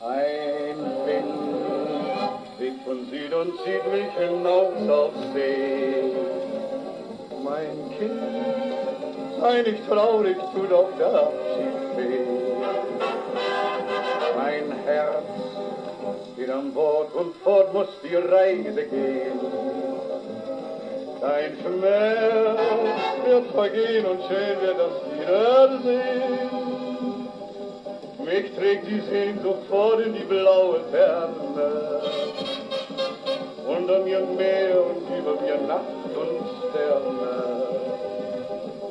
Ein Wind weht von Süd und südlich hinaus auf See. Mein Kind, sei nicht traurig, tu doch der Abschied weh. Mein Herz geht an Bord und fort muss die Reise gehen. Dein Schmerz wird vergehen und schön wird das Wiedersehen. Mich trägt die Sehnsucht fort in die blaue Ferne. Unter mir Meer und über mir Nacht und Sterne.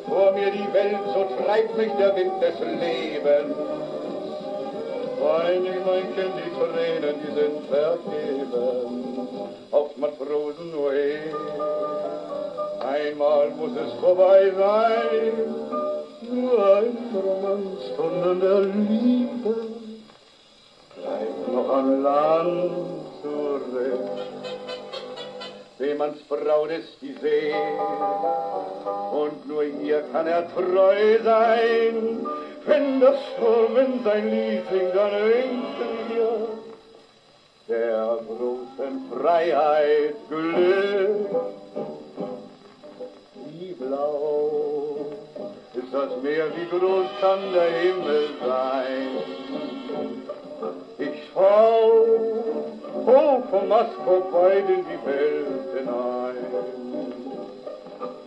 Vor mir die Welt, so treibt mich der Wind des Lebens. Wein ich, mein Kind, die Tränen, die sind vergeben. Auf Matrosen. Einmal muss es vorbei sein. Nur ein Romanstunden der Liebe bleibt noch an Land zurück. Seemanns Braut ist die See und nur ihr kann er treu sein. Wenn das Sturm sein Lied singt, dann winken wir der großen Freiheit Glück. Wie blau das Meer, wie groß kann der Himmel sein. Ich schau hoch vom Mastkopf weit in die Welt hinein.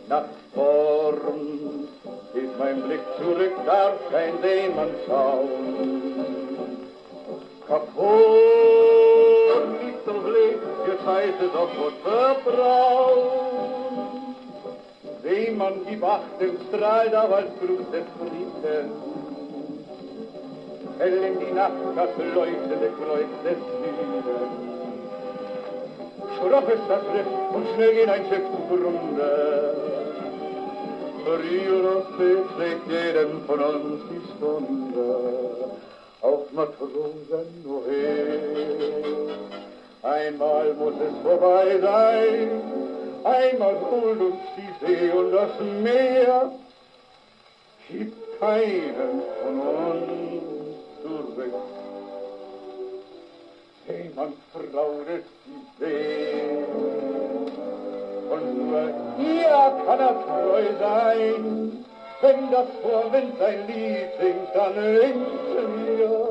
Nach vorn ist mein Blick zurück, darf kein Seemann schauen. Kaputt liegt und lebt, jetzt heißt es Gott vertrauen. Seemann, gib Acht im Strahl, da als Gruß des Friedens. Hell in die Nacht das leuchtende Kreuz des Südens. Schroff ist das Riff und schnell geht ein Schiff zugrunde. Spät schlägt jedem von uns die Stunde. Auf Matrosen nur hin. Einmal muss es vorbei sein. Einmal holt uns die See und das Meer. Gibt keinen von uns zurück. Jemand traurig die See. Und nur ihr kann er treu sein, wenn das Vorwind sein Lied singt, dann winken wir